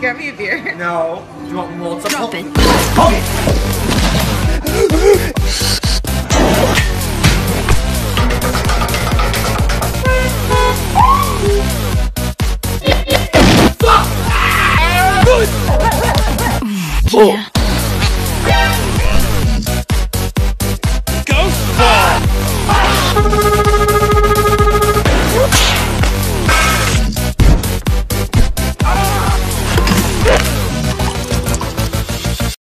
get me a beer? No. Do you want multiple? Drop it. Okay. Yeah.